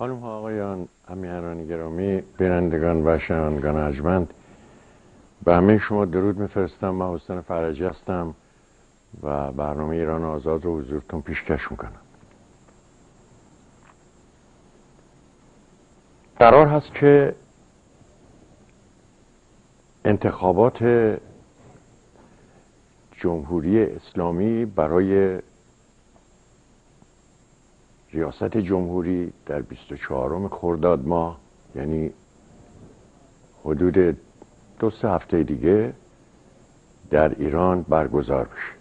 خانم ها آقایان امیران گرامی بینندگان و شنوندگان ارجمند. به همه شما درود میفرستم. من حسین فرجی هستم و برنامه ایران آزاد رو حضورتون پیشکش می‌کنم. قرار هست که انتخابات جمهوری اسلامی برای ریاست جمهوری در 24 خرداد ماه یعنی حدود دو سه هفته دیگه در ایران برگزار بشه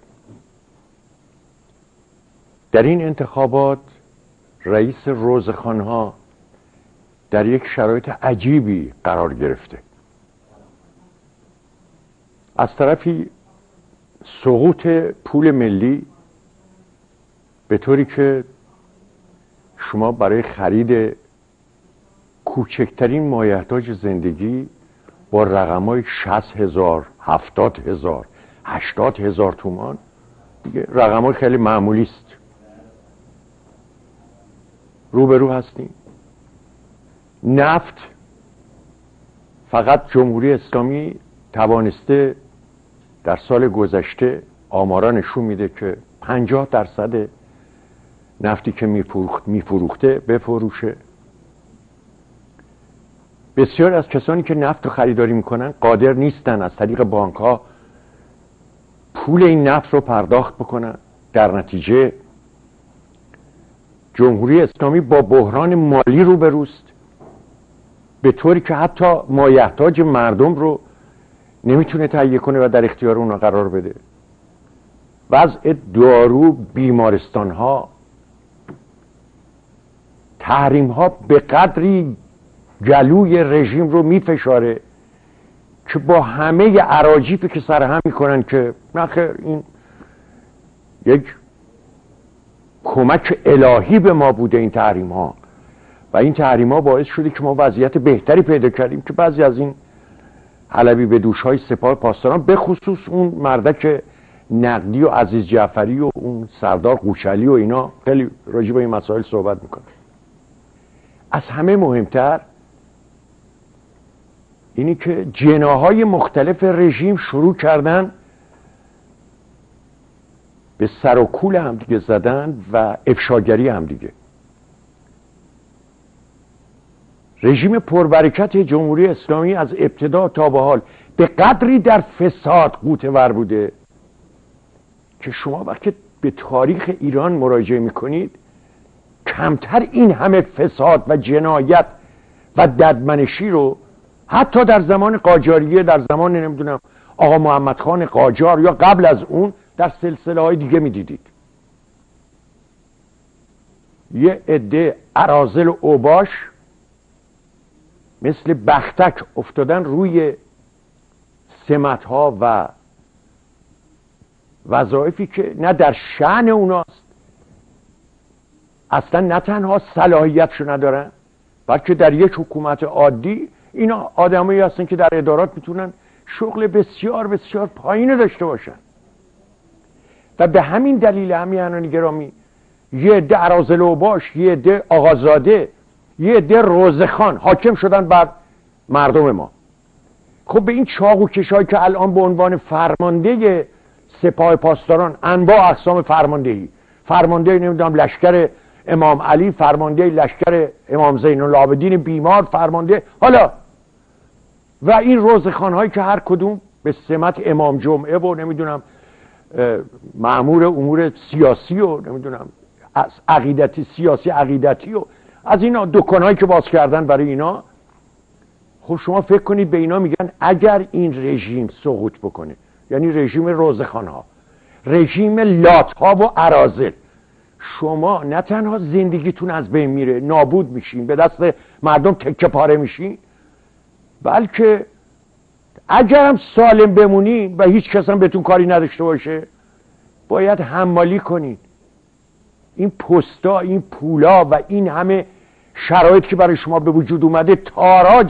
در این انتخابات رئیس روزخانها در یک شرایط عجیبی قرار گرفته. از طرفی سقوط پول ملی به طوری که شما برای خرید کوچکترین مایحتاج زندگی با رقم های شست هزار هفتاد هزار هشتاد هزار تومان دیگه رقم های خیلی معمولی است. روبرو هستیم. نفت فقط جمهوری اسلامی توانسته در سال گذشته آمارا نشون میده که پنجاه درصد نفتی که میفروخت میفروخته بفروشه. بسیار از کسانی که نفت رو خریداری می‌کنن قادر نیستن از طریق بانک ها پول این نفت رو پرداخت بکنن. در نتیجه جمهوری اسلامی با بحران مالی رو بروست به طوری که حتی مایحتاج مردم رو نمی‌تونه تهیه کنه و در اختیار اونا قرار بده. وضع دارو بیمارستان ها تحریم ها به قدری جلوی رژیم رو میفشاره که با همه عراجیفی که سرهم می‌کنن که نخیر این یک کمک الهی به ما بوده این تحریم ها و این تحریم ها باعث شده که ما وضعیت بهتری پیدا کردیم که بعضی از این حلبی به دوش های سپاه پاسداران به خصوص اون مردک نقدی و عزیز جعفری و اون سردار قوشلی و اینا. خیلی راجع به این مسائل صحبت می‌کنه از همه مهمتر اینی که جناهای مختلف رژیم شروع کردن به سر و کول همدیگه زدن و افشاگری همدیگه رژیم پربرکت جمهوری اسلامی از ابتدا تا به حال به قدری در فساد قوتور بوده که شما وقتی به تاریخ ایران مراجعه می‌کنید کمتر این همه فساد و جنایت و ددمنشی رو حتی در زمان قاجاریه در زمان نمی‌دونم آقا محمد خان قاجار یا قبل از اون در سلسله های دیگه می‌دیدید. یه عده ارازل و اوباش مثل بختک افتادن روی سمت ها و وظایفی که نه در شعن اوناست اصلا نه تنها صلاحیتشو ندارن بلکه در یک حکومت عادی اینا آدمایی هستن که در ادارات می‌تونن شغل بسیار بسیار پایین داشته باشن. و به همین دلیل همیانان گرامی یه عده عرازل و باش یه عده آقازاده یه عده روزخان حاکم شدن بر مردم ما. خب به این چاق و کشایی که الان به عنوان فرمانده سپاه پاسداران انواع اقسام فرماندهی. فرمانده نمی‌دونم لشکر امام علی فرمانده لشکر امام زین العابدین بیمار فرمانده. حالا و این روزخان هایی که هر کدوم به سمت امام جمعه و نمی‌دونم معمور امور سیاسی و نمی‌دونم از عقیدتی سیاسی عقیدتی و از اینا دکان که باز کردن برای اینا. خب شما فکر کنید به اینا میگن اگر این رژیم سقوط بکنه یعنی رژیم روزخان ها رژیم لات ها و عرازل شما نه تنها زندگیتون از بین میره نابود میشین به دست مردم تکه پاره میشین بلکه اگرم سالم بمونین و هیچ کس هم بهتون کاری نداشته باشه باید حمالی کنید این پستا این پولا و این همه شرایط که برای شما به وجود اومده تاراج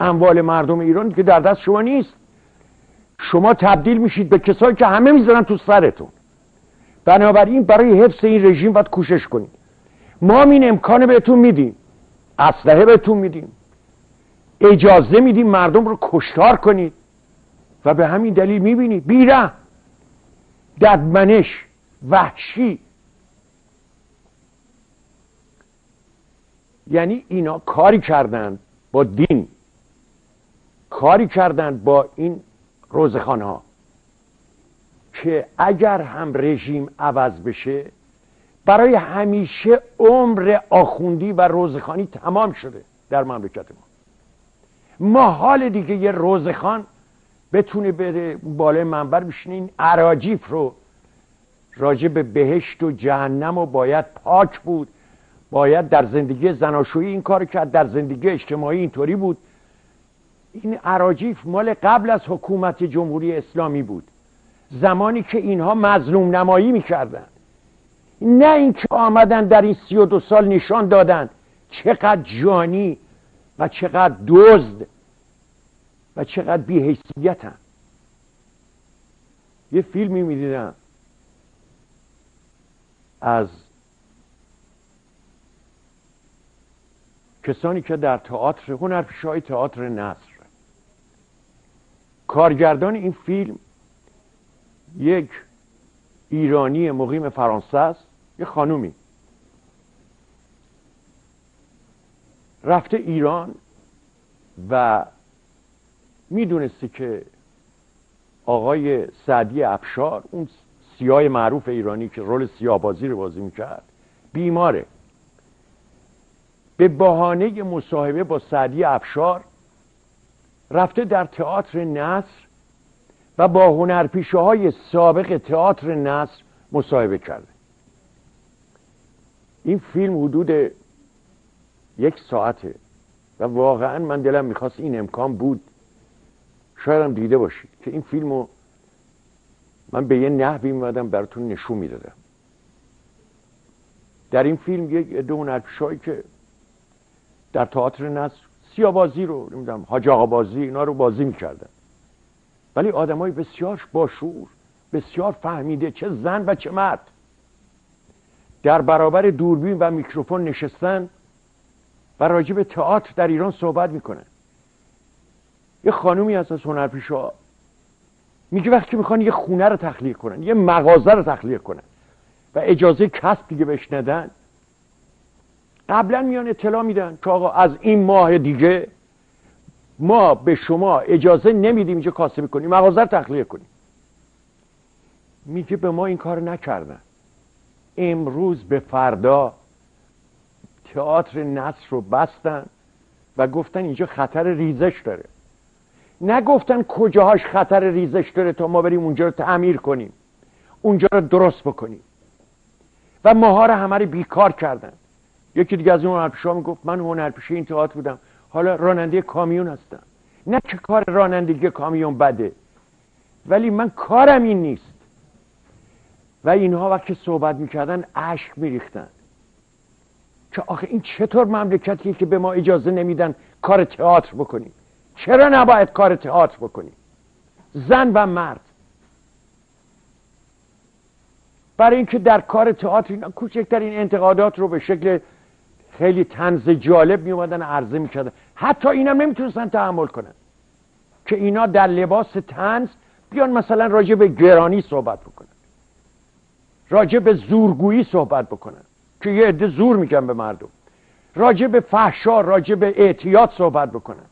اموال مردم ایران که در دست شما نیست. شما تبدیل میشید به کسایی که همه می‌ذارن تو سرتون. بنابراین برای حفظ این رژیم باید کوشش کنید ما این امکان بهتون میدیم اسلحه بهتون میدیم. اجازه میدیم مردم رو کشتار کنید و به همین دلیل می‌بینید. بیره ددمنش وحشی. یعنی اینا کاری کردند با دین کاری کردند با این روزخانه ها که اگر هم رژیم عوض بشه برای همیشه عمر آخوندی و روزخانی تمام شده در مملکت ما. ما حال دیگه یه روزخان بتونه بره بالای منبر بشینه این عراجیف رو راجع به بهشت و جهنم و باید پاک بود. باید در زندگی زناشویی این کار کرد در زندگی اجتماعی اینطوری بود. این عراجیف مال قبل از حکومت جمهوری اسلامی بود. زمانی که اینها مظلوم نمایی می‌کردن. نه اینکه آمدن در این سی و دو سال نشان دادن چقدر جانی و چقدر دزد و چقدر بیحیثیتن. یه فیلمی می‌دیدم از کسانی که در تئاتر هنرپیشههای تئاتر نصر کارگردان این فیلم یک ایرانی مقیم فرانسه است یه خانومی. رفته ایران و می‌دونسته که آقای سعدی افشار اون سیاه معروف ایرانی که رول سیاه بازی رو بازی می‌کرد بیماره. به بهانه مصاحبه با سعدی افشار رفته در تئاتر نصر و با هنرپیشه های سابق تئاتر نصر مصاحبه کرده. این فیلم حدود یک ساعته و واقعا من دلم می‌خواست این امکان بود. شاید هم دیده باشید که این فیلمو من به یه نحوی میمدم براتون نشون می‌دادم. در این فیلم یک عده هنرپیشهایی که در تئاتر نصر سیابازی رو نمی‌دونم حاج آقا بازی اینا رو بازی می‌کردن. ولی آدمای بسیار باشور بسیار فهمیده چه زن و چه مرد. در برابر دوربین و میکروفون نشستن و راجع به تئاتر در ایران صحبت می‌کنن. یه خانومی هست از هنرپیشه میگه وقتی می‌خوان یه خونه رو تخلیه کنن یه مغازه رو تخلیه کنن و اجازه کسب دیگه بهش ندن قبلا میان اطلاع میدن که آقا از این ماه دیگه ما به شما اجازه نمیدیم اینجا کاسبی کنیم مغازه رو تخلیه کنیم. میگه به ما این کار نکردن. امروز به فردا تئاتر نصر رو بستن و گفتن اینجا خطر ریزش داره. نگفتن کجاهاش خطر ریزش داره تا ما بریم اونجا رو تعمیر کنیم اونجا رو درست بکنیم. و ماها رو همه رو بیکار کردن. یکی دیگه از اون هنرپیشه می‌گفت من هنرپیشه این تئاتر بودم. حالا راننده کامیون هستم. نه که کار رانندگی کامیون بده ولی من کارم این نیست. و اینها وقتی صحبت می‌کردن اشک میریختن. که آخه این چطور مملکتیه که به ما اجازه نمیدن کار تئاتر بکنیم؟ چرا نباید کار تئاتر بکنیم؟ زن و مرد. برای اینکه در کار تئاتر کوچکترین انتقادات رو به شکل خیلی تنز جالب می اومدن عرضه می‌کردن. حتی اینم نمی‌تونستن تحمل کنن. که اینا در لباس تنز بیان مثلا راجع به گرانی صحبت بکنن. راجع به زورگویی صحبت بکنن. که یه عده زور میگن به مردم. راجع به فحشا راجع به اعتیاد صحبت بکنن.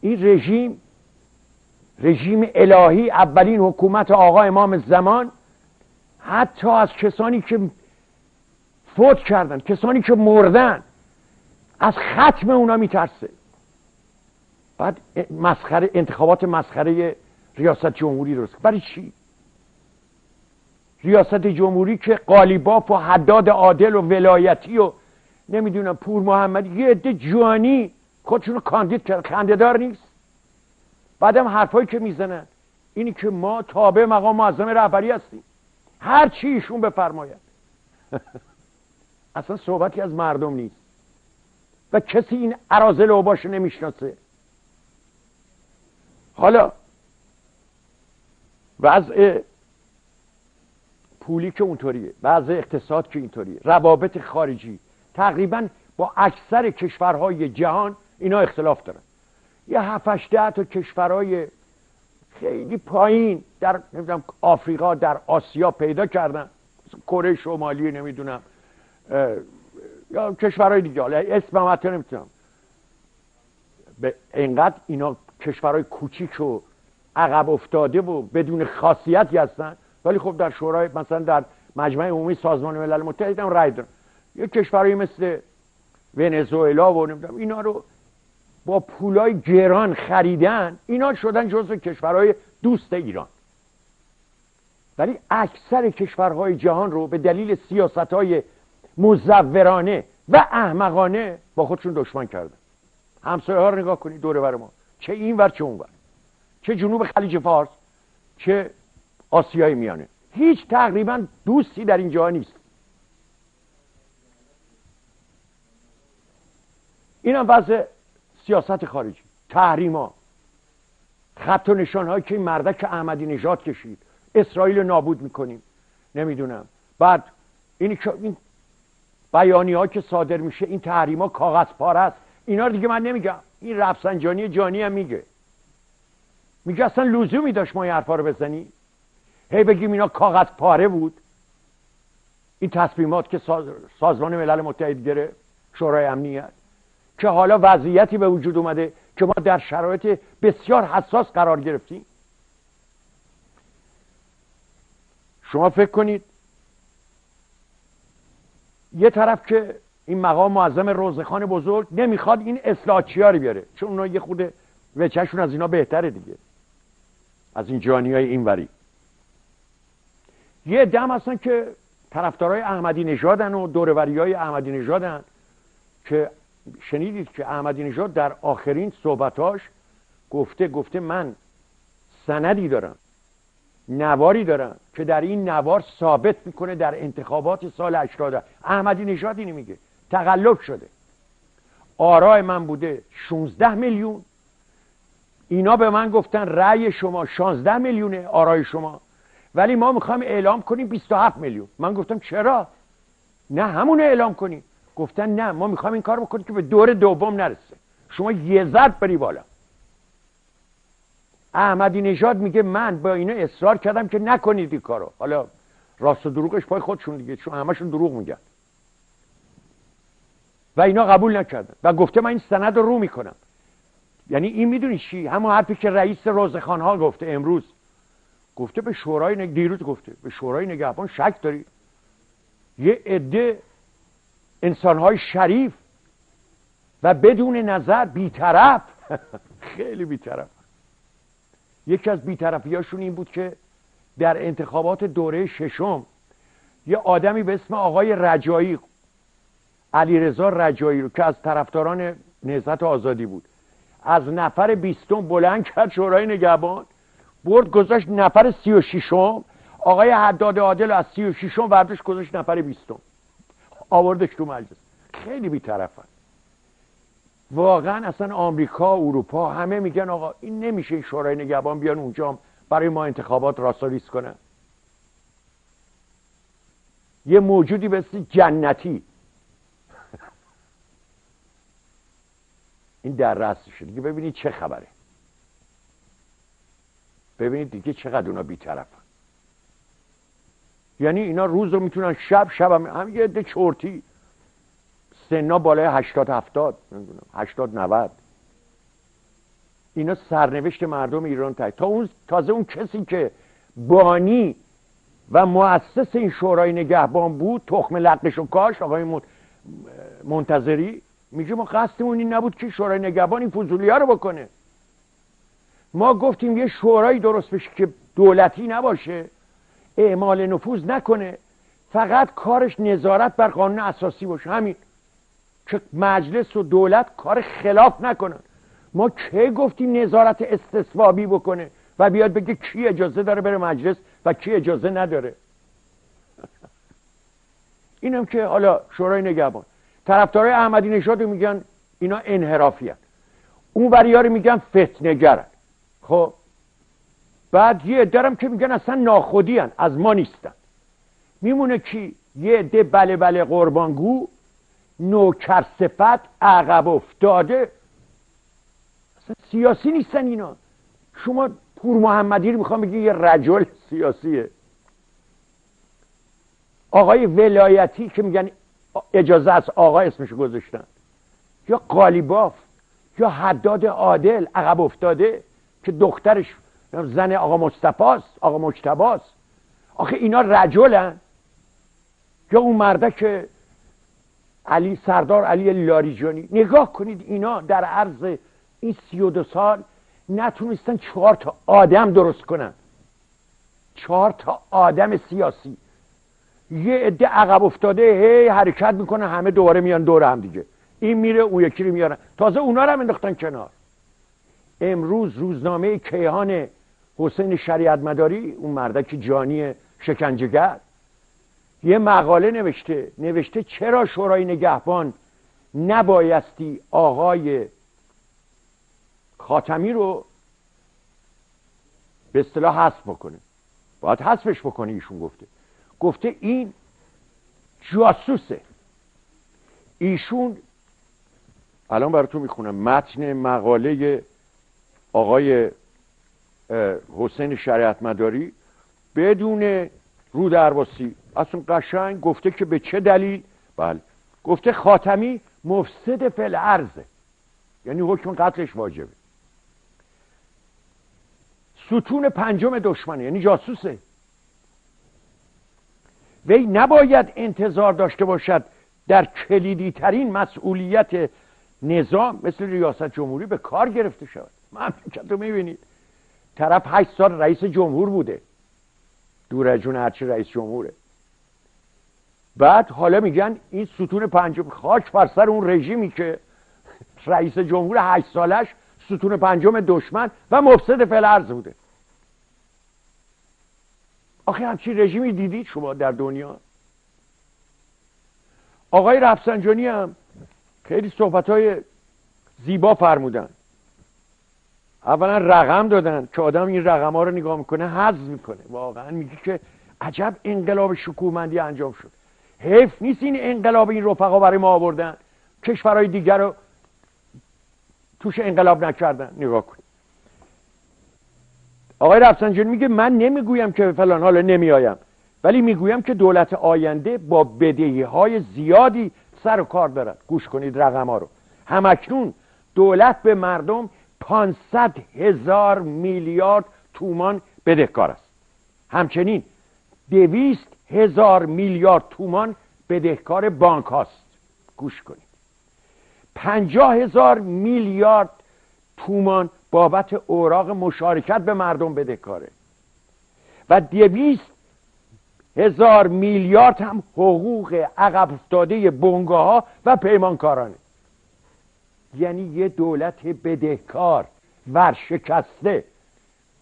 این رژیم رژیم الهی اولین حکومت آقا امام زمان حتی از کسانی که فوت کردن. کسانی که مردن از ختم اونا میترسه. بعد مسخره انتخابات مسخره ریاست جمهوری درست برای چی؟ ریاست جمهوری که قالیباف و حداد عادل و ولایتی و نمی‌دونم پور محمد یه عده جوانی خودشون رو کاندید کرد خندهدار نیست. بعدم حرفایی که می‌زنن اینی که ما تابع مقام معظم رهبری هستیم. هر چی ایشون بفرماید. اصلا صحبتی از مردم نیست. و کسی این عرازل اوباشو نمی‌شناسه. حالا وضع پولی که اونطوریه وضع اقتصاد که اینطوریه روابط خارجی تقریبا با اکثر کشورهای جهان اینا اختلاف دارن. یه هفتش ده تا کشورهای خیلی پایین در نمی‌دونم آفریقا در آسیا پیدا کردن. کره شمالی نمی‌دونم. یا کشورهای دیگه حالا اسم هم حتی نمی‌تونم. به اینقدر اینا کشورهای کوچیک و عقب افتاده و بدون خاصیتی هستن ولی خب در شورای مثلا در مجمع عمومی سازمان ملل متحد هم رای دارن. یه کشورهایی مثل ونزوئلا و نمی‌دونم اینا رو با پولای گران خریدن اینا شدن جزو کشورهای دوست ایران. ولی اکثر کشورهای جهان رو به دلیل سیاست های مزورانه و احمقانه با خودشون دشمن کردن. همسایه ها رو نگاه کنید دوره بر ما. چه این ور چه اون ور. چه جنوب خلیج فارس چه آسیای میانه. هیچ تقریبا دوستی در این جا نیست. این هم وضع سیاست خارجی. تحریما. خط و نشان هایی که این مردک احمدی نژاد کشید. اسرائیل نابود می‌کنیم. نمی‌دونم. بعد این, این بیانی که صادر میشه این تحریما کاغذ پاره است. اینا رو دیگه من نمیگم. این رفسنجانی جانی هم میگه. میگه اصلا لزومی داشت ما این حرفا رو بزنی هی بگیم اینا کاغذ پاره بود. این تصمیمات که سازمان ملل متحد گرفت شورای امنیت. که حالا وضعیتی به وجود اومده که ما در شرایط بسیار حساس قرار گرفتیم. شما فکر کنید یه طرف که این مقام معظم روزخان بزرگ نمی‌خواد این اصلاحچیا رو بیاره چون اونا یه خود وچهشون از اینا بهتره دیگه از این جانی های این وری یه دم هستن که طرفدارای احمدی نژادن و دوروری های احمدی نژادن که شنیدید که احمدی نژاد در آخرین صحبتاش گفته گفته من سندی دارم. نواری دارم که در این نوار ثابت می‌کنه در انتخابات سال 80 احمدی نژاد اینو میگه تقلب شده. آرای من بوده 16 میلیون. اینا به من گفتن رأی شما 16 میلیونه آرای شما. ولی ما می‌خوایم اعلام کنیم 27 میلیون. من گفتم چرا؟ نه همون اعلام کنیم گفتن نه ما می‌خوایم این کار بکنیم که به دور دوم نرسه. شما یه زد بری بالا. احمدی نژاد میگه من با اینا اصرار کردم که نکنید این کارو. حالا راست و دروغش پای خودشون دیگه چون همشون دروغ میگن. و اینا قبول نکردن. و گفته من این سند رو رو می‌کنم. یعنی این می‌دونی چی؟ همون حرفی که رئیس روزخان ها گفته امروز. گفته به شورای نگ... دیروز گفته. به شورای نگهبان شک داری. یه عده انسانهای شریف و بدون نظر بیطرف. خیلی بیطرف. یکی از بیطرفیاشون این بود که در انتخابات دوره ششم یه آدمی به اسم آقای رجایی علیرضا رجایی رو که از طرفداران نهضت آزادی بود از نفر بیستم بلند کرد شورای نگهبان برد گذاشت نفر سی و شیشم آقای حداد عادل از سی و شیشم وردش گذاشت نفر بیستم. آوردش تو مجلس. خیلی بیطرفن. واقعا اصلا آمریکا اروپا همه میگن آقا این نمیشه شورای نگهبان بیان اونجا برای ما انتخابات راستاریس کنن یه موجودی به جنتی. این در رستشه دیگه ببینید چه خبره. ببینید دیگه چقدر اونا بیطرفن. یعنی اینا روز رو می‌تونن شب شب هم, هم یه عده چورتی سنا بالای هشتاد هفتاد نمی‌دونم هشتاد نود. اینا سرنوشت مردم ایران تا اون تازه اون کسی که بانی و مؤسس این شورای نگهبان بود تخم لقش و کاش آقای منتظری میگه ما قصدمون این نبود که شورای نگهبان این فضولی ها رو بکنه. ما گفتیم یه شورایی درست بشه که دولتی نباشه اعمال نفوذ نکنه فقط کارش نظارت بر قانون اساسی باشه. همین. که مجلس و دولت کار خلاف نکنن. ما کی گفتیم نظارت استثوابی بکنه و بیاد بگه کی اجازه داره بره مجلس و کی اجازه نداره؟ اینم که حالا شورای نگهبان طرفدارای احمدی نژاد میگن اینا انحرافی اون ها رو میگن فتنگرن خب بعد یه درم که میگن اصلا ناخودی از ما نیستن. میمونه کی؟ یه عده بله بله قربانگو نوکر صفت عقب افتاده. سیاسی نیستن اینا. شما پور محمدی رو می‌خوام بگی یه رجل سیاسیه. آقای ولایتی که میگن اجازه از آقا اسمشو گذاشتن. یا قالیباف یا حداد عادل عقب افتاده که دخترش زن آقا مصطفاست آقا مجتباست آخه اینا رجلن. یا اون مرده که علی سردار علی لاریجانی. نگاه کنید اینا در عرض این سی و دو سال نتونستن چهار تا آدم درست کنن. چهار تا آدم سیاسی. یه عده عقب افتاده هی حرکت می‌کنه همه دوباره میان دور هم دیگه. این میره اون یکی رو میارن. تازه اونا رو هم انداختن کنار. امروز روزنامه کیهان حسین شریعت مداری اون مردک جانی شکنجهگر یه مقاله نوشته نوشته چرا شورای نگهبان نبایستی آقای خاتمی رو به اصطلاح حذف بکنه. باید حذفش بکنه ایشون گفته. گفته این جاسوسه. ایشون الان براتون می‌خونم متن مقاله آقای حسین شریعت مداری بدون رو درواسی اصلا قشنگ گفته که به چه دلیل؟ بله. گفته خاتمی مفسد فل عرضه یعنی حکم قتلش واجبه. ستون پنجم دشمنه. یعنی جاسوسه. وی نباید انتظار داشته باشد در کلیدی ترین مسئولیت نظام مثل ریاست جمهوری به کار گرفته شود. مملکت رو می‌بینید؟ طرف هشت سال رئیس جمهور بوده. دور جون هرچی رئیس جمهوره. بعد حالا میگن این ستون پنجم خاک بر سر اون رژیمی که رئیس جمهور هشت سالش ستون پنجم دشمن و مفسد فلرز بوده. آخه همچین رژیمی دیدید شما در دنیا؟ آقای رفسنجانی هم خیلی صحبت های زیبا فرمودن. اولا رقم دادن که آدم این رقم ها رو نگاه می‌کنه حذف می‌کنه. واقعا میگه که عجب انقلاب شکومندی انجام شد حیف نیست این انقلاب این رفقا برای ما آوردن. کشورهای دیگر رو توش انقلاب نکردن. نگاه کنید آقای رفسنجانی میگه من نمی‌گویم که فلان حالا نمیایم ولی می‌گویم که دولت آینده با بدهی های زیادی سر و کار دارد. گوش کنید رقم ها رو. همکنون دولت به مردم 500 هزار میلیارد تومان بدهکار است. همچنین دویست هزار میلیارد تومان بدهکار بانک هاست. گوش کنید. پنجاه هزار میلیارد تومان بابت اوراق مشارکت به مردم بدهکاره. و دویست هزار میلیارد هم حقوق عقب افتاده بنگاه ها و پیمانکارانه. یعنی یه دولت بدهکار ورشکسته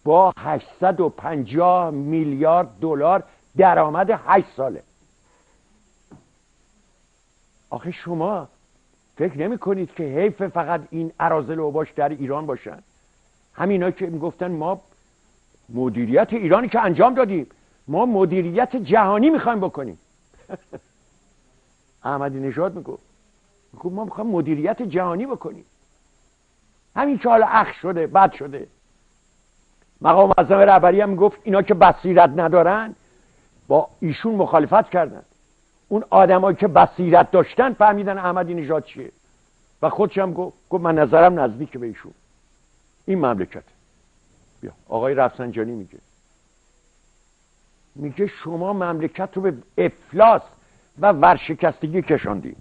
با 850 میلیارد دلار درآمد 8 ساله. آخه شما فکر نمی کنید که حیف فقط این عرازل اوباش در ایران باشن؟ همینا که می‌گفتن ما مدیریت ایرانی که انجام دادیم. ما مدیریت جهانی می‌خوایم بکنیم. احمدی نژاد می‌گفت. می‌گفت ما می‌خوایم مدیریت جهانی بکنیم. همین که حالا اخ شده بد شده. مقام معظم رهبری هم می‌گفت اینا که بصیرت ندارن با ایشون مخالفت کردن. اون آدمایی که بصیرت داشتن فهمیدن احمدی نژاد چیه. و خودش هم گفت گفت من نظرم نزدیک به ایشون. این مملکت. بیا. آقای رفسنجانی میگه. میگه شما مملکت رو به افلاس و ورشکستگی کشاندید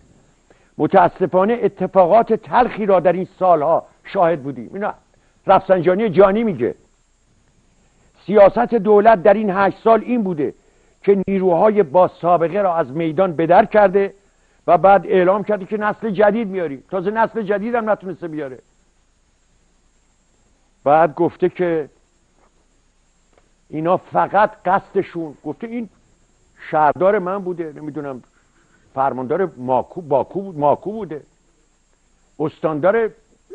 متاسفانه اتفاقات تلخی را در این سالها شاهد بودیم. اینا رفسنجانی جانی میگه. سیاست دولت در این هشت سال این بوده که نیروهای با سابقه را از میدان بدر کرده و بعد اعلام کرده که نسل جدید میاریم تازه نسل جدید هم نتونسته بیاره. بعد گفته که اینا فقط قصدشون گفته این شهردار من بوده نمی‌دونم فرماندار ماکو باکو ماکو بوده. استاندار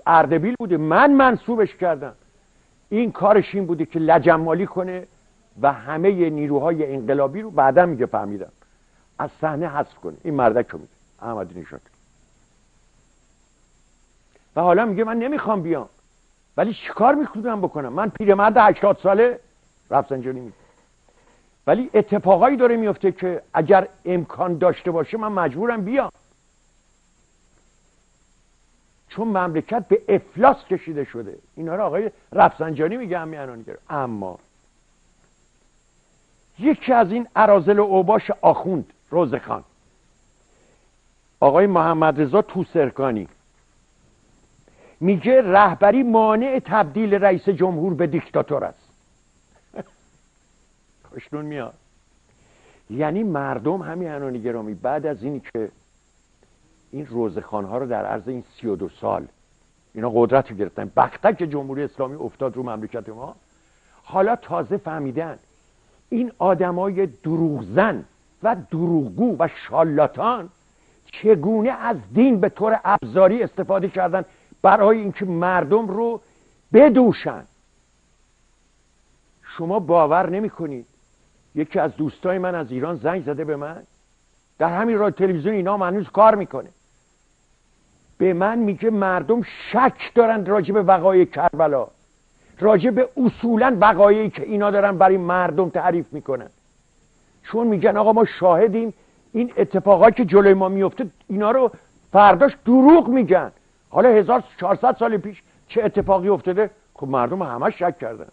اردبیل بوده. من منصوبش کردم. این کارش این بوده که لجمالی کنه. و همه نیروهای انقلابی رو بعدا میگه فهمیدم. از صحنه حذف کنه. این مردک رو میگه احمدی نژاد. و حالا میگه من نمی‌خوام بیام. ولی چیکار می‌خوام بکنم؟ من پیرمرد 80 ساله رفسنجانی میگه ولی اتفاقایی داره میفته که اگر امکان داشته باشه من مجبورم بیام. چون مملکت به افلاس کشیده شده. اینا رو آقای رفسنجانی میگه همیانانگر اما یکی از این عرازل و اوباش آخوند روزخان آقای محمد رضا توسرکانی میگه رهبری مانع تبدیل رئیس جمهور به دیکتاتور است. خوشنون میاد. یعنی مردم همین انانی گرامی بعد از اینی که این روزخان ها رو در عرض این سی و دو سال اینا قدرت رو گرفتن. بختک جمهوری اسلامی افتاد رو مملکت ما. حالا تازه فهمیدن این آدمای دروغزن و دروغگو و شالاتان چگونه از دین به طور ابزاری استفاده کردن برای اینکه مردم رو بدوشن؟ شما باور نمی کنید یکی از دوستای من از ایران زنگ زده به من. در همین راه تلویزیون اینا هنوز کار می‌کنه. به من میگه مردم شک دارن راجع به وقایع کربلا. راجع به اصولا وقایعی که اینا دارن برای مردم تعریف می‌کنن. چون میگن آقا ما شاهدیم این اتفاقات که جلوی ما میفته اینا رو فرداش دروغ میگن. حالا 1400 سال پیش چه اتفاقی افتاده؟ خب مردم همه شک کردن.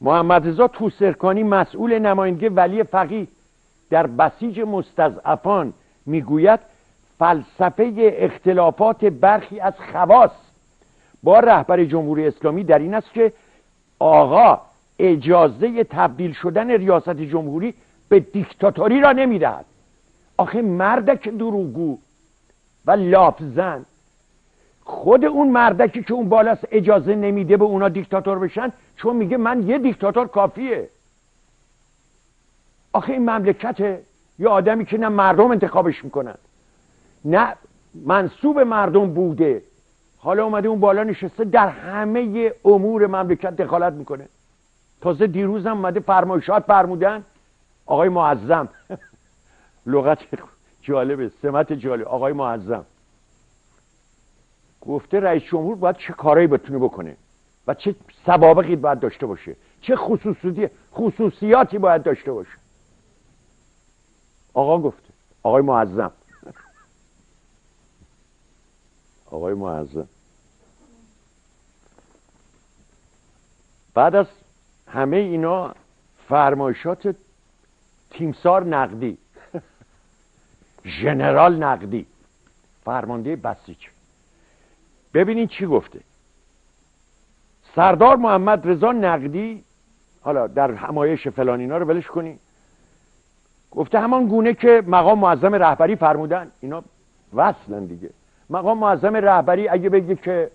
محمد رضا توسرکانی مسئول نماینده ولی فقیه در بسیج مستضعفان می‌گوید فلسفه اختلافات برخی از خواص. با رهبر جمهوری اسلامی در این است که آقا اجازه تبدیل شدن ریاست جمهوری به دیکتاتوری را نمی‌دهد. آخه مردک دروغگو و لافزن. خود اون مردکی که اون بالاست اجازه نمیده به اونا دیکتاتور بشن چون میگه من یه دیکتاتور کافیه. آخه این مملکت یه آدمی که نه مردم انتخابش می‌کنن. نه منصوب مردم بوده. حالا اومده اون بالا نشسته در همه امور مملکت دخالت می‌کنه. تازه دیروز هم اومده فرمایشات فرمودن. آقای معظم. لغت جالبه سمت جالب. آقای معظم. گفته رئیس جمهور باید چه کارایی بتونه بکنه و چه سوابقی باید داشته باشه. چه خصوصیاتی خصوصیاتی باید داشته باشه. آقا گفته. آقای معظم. آقای معظم. بعد از همه اینا فرمایشات تیمسار نقدی ژنرال نقدی فرمانده بسیج. ببینید چی گفته. سردار محمد رضا نقدی حالا در همایش فلان اینا رو بلش کنی گفته همان گونه که مقام معظم رهبری فرمودن. اینا وصلن دیگه. مقام معظم رهبری اگه بگه که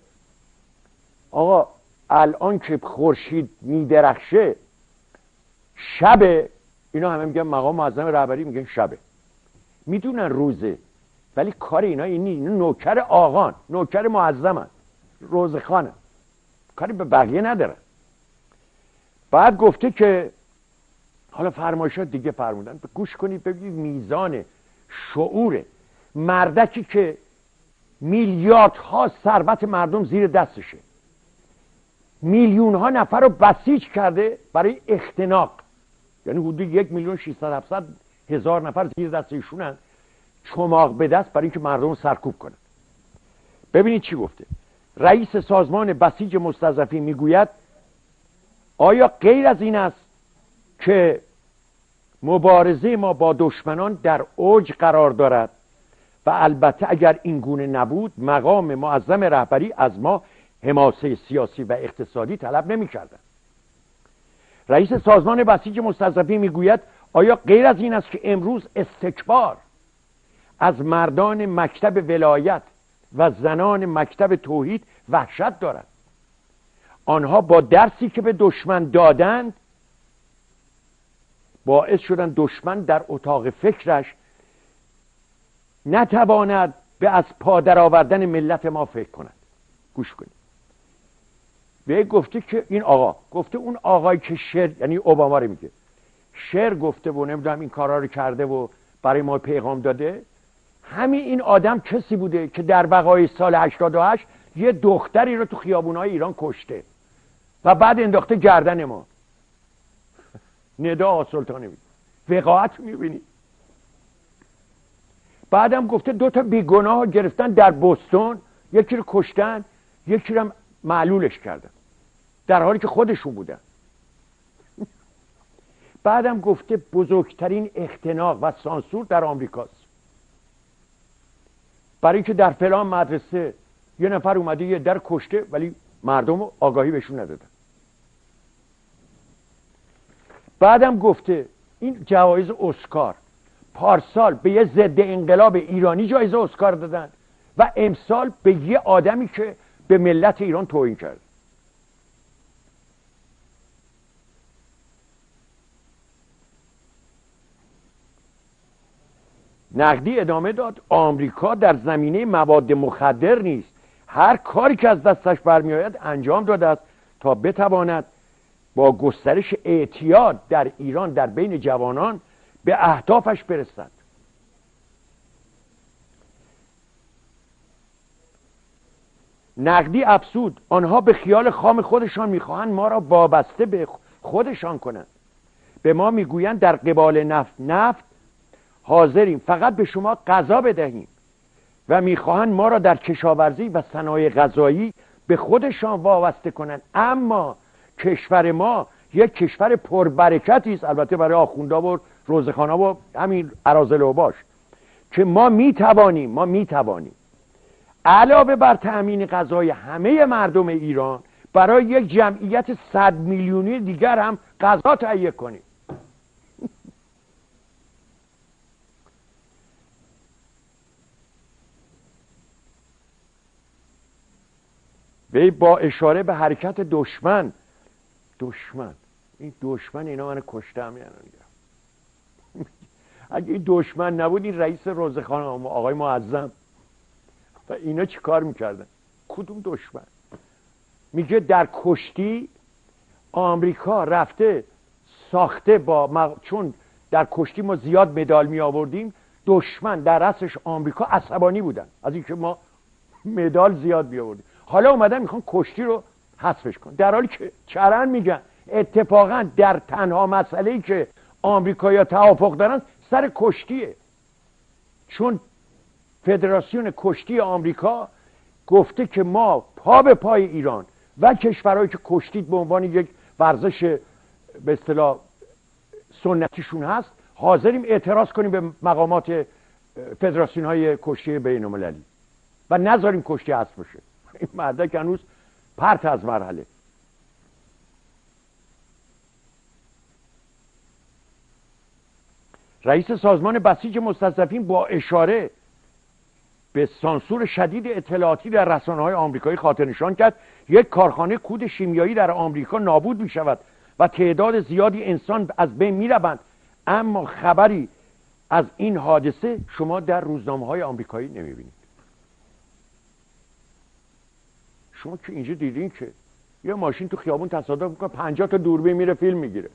آقا الان که خورشید میدرخشه شبه اینا همه میگن مقام معظم رهبری میگن شبه می‌دونن روزه ولی کار اینا اینی اینا نوکر آقان نوکر معظمن روزخانه کاری به بقیه ندارن. بعد گفته که حالا فرمایشات دیگه فرمودن. گوش کنید ببینید میزان شعور مردکی که میلیاردها ثروت مردم زیر دستشه. میلیون ها نفر رو بسیج کرده برای اختناق. یعنی حدود یک میلیون 600 700 هزار نفر زیر دست ایشونن چماق به دست برای اینکه مردم سرکوب کنند ببینید چی گفته. رئیس سازمان بسیج مستضعفین می‌گوید آیا غیر از این است که مبارزه ما با دشمنان در اوج قرار دارد؟ و البته اگر این گونه نبود مقام معظم رهبری از ما حماسه سیاسی و اقتصادی طلب نمی کردن. رئیس سازمان بسیج مستضعفین می‌گوید آیا غیر از این است که امروز استکبار از مردان مکتب ولایت و زنان مکتب توحید وحشت دارد آنها با درسی که به دشمن دادند باعث شدن دشمن در اتاق فکرش نتواند به از پادر آوردن ملت ما فکر کند. گوش کنید. به گفته که این آقا گفته اون آقایی که شعر یعنی اوباما رو میگه. شعر گفته و نمی‌دونم این کارا رو کرده و برای ما پیغام داده. همین این آدم کسی بوده که در بقای سال 88 یه دختری رو تو خیابونهای ایران کشته و بعد انداخته گردن ما. ندا سلطانی بود وقاعت می‌بینی. بعدم گفته دو تا بیگناه گرفتن در بستون یکی رو کشتن یکی رو معلولش کردن. در حالی که خودشون بودن. بعدم گفته بزرگترین اختناق و سانسور در آمریکاست. برای که در فلان مدرسه یه نفر اومده یه در کشته ولی مردم آگاهی بهشون ندادن بعدم گفته این جوایز اسکار پارسال به یه ضد انقلاب ایرانی جایزه اسکار دادن و امسال به یه آدمی که به ملت ایران توهین کرد. نقدی ادامه داد آمریکا در زمینه مواد مخدر نیست. هر کاری که از دستش برمیآید انجام داده است تا بتواند با گسترش اعتیاد در ایران در بین جوانان به اهدافش برسد. نقدی افسود آنها به خیال خام خودشان می‌خواهند ما را وابسته به خودشان کنند. به ما می‌گویند در قبال نفت نفت حاضریم فقط به شما غذا بدهیم و می‌خواهند ما را در کشاورزی و صنایع غذایی به خودشان وابسته کنند. اما کشور ما یک کشور پربرکتی است البته برای آخوندا و روزخانه و همین ارازل و باش که ما می‌توانیم ما می‌توانیم علاوه بر تأمین غذای همه مردم ایران برای یک جمعیت صد میلیونی دیگر هم غذا تهیه کنیم. وی با اشاره به حرکت دشمن دشمن این دشمن اینا من کشته هم اگه این دشمن نبود این رئیس روزخانه آقای معظم. و اینا چی کار می‌کردن؟ کدوم دشمن؟ میگه در کشتی آمریکا رفته ساخته با چون در کشتی ما زیاد مدال می آوردیم دشمن در رسش آمریکا عصبانی بودن. از اینکه ما مدال زیاد می آوردیم حالا اومدن می‌خوان کشتی رو حذفش کن در حالی که چرن میگن اتفاقا در تنها مسئله ای که آمریکا توافق دارن سر کشتیه. چون فدراسیون کشتی آمریکا گفته که ما پا به پای ایران و کشورهایی که کشتی به عنوان یک ورزش به اصطلاح سنتیشون هست حاضریم اعتراض کنیم به مقامات فدراسیون های کشتی بین المللی و نذاریم کشتی هست بشه. این مردک هنوز پرت از مرحله. رئیس سازمان بسیج مستضعفین با اشاره به سانسور شدید اطلاعاتی در رسانه های آمریکایی خاطر نشان کرد. یک کارخانه کود شیمیایی در آمریکا نابود می شود و تعداد زیادی انسان از بین می روند اما خبری از این حادثه شما در روزنامه های آمریکایی نمی بینید شما که اینجا دیدین که یه ماشین تو خیابون تصادف می‌کنه 50 تا دوربین میره فیلم می‌گیره.